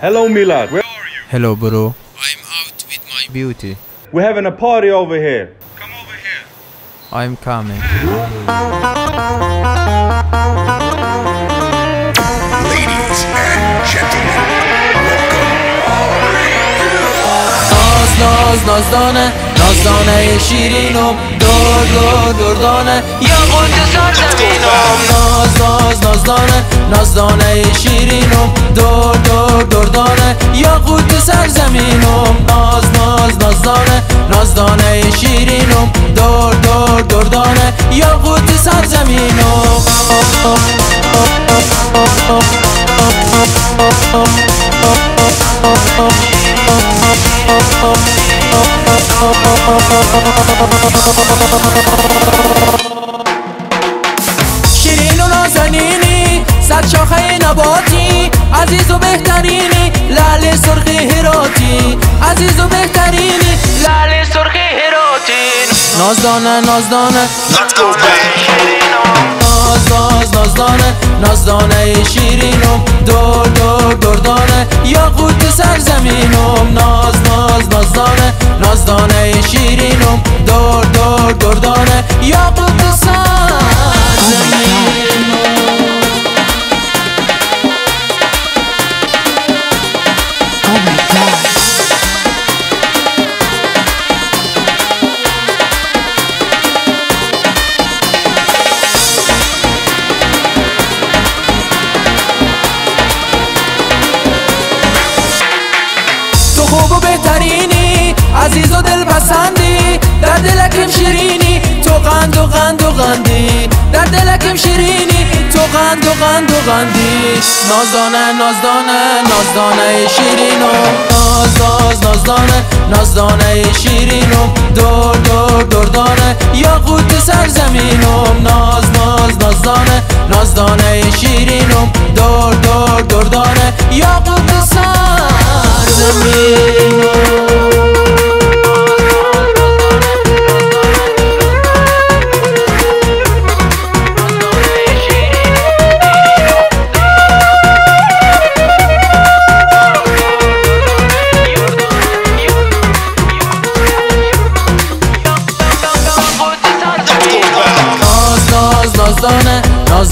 Hello, Milad. Where are you? Hello, bro. I'm out with my beauty. We're having a party over here. Come over here. I'm coming. Ladies and gentlemen, welcome. Naz, naz, nazdane, nazdane şirinom, dor, dor, dordane, ya gonca sarda vinam. Naz, naz, nazdane, nazdane şirinom, سرزمینم شیرین و نازنینی صد شاخه نباتی عزیز و بهترینی لعل سرخ هراتی. عزیز و بهترینی لعل سرخ هراتی. نازدانه نازدانه. Let's go back. ناز ناز نازدانه نازدانه شیرینم دور دور دردانه یا قوت سرزمینم ناز عزیز و دل پسندی. در دلکم شیرینی تو قند و قند و قندی. در دلکم شیرینی تو قند و قند و قندی. نازدانه نازدانه نازدانه شیرینو. ناز ناز نازدانه نازدانه شیرینو. دور دور دردانه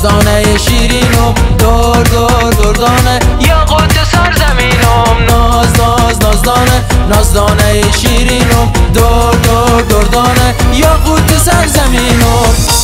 افسانه شیرینم دور دور دردانه. یا قد سر زمینم ناز ناز نازدانه. نازدانه شیرینم دور دور دردانه. یا قد سر زمینم